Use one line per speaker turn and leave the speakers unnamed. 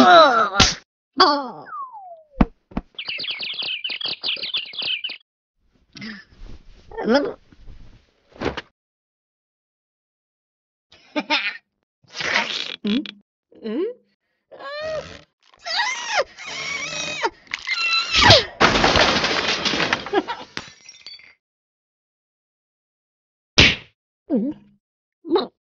うん。嗯嗯，啊ん。うん。う。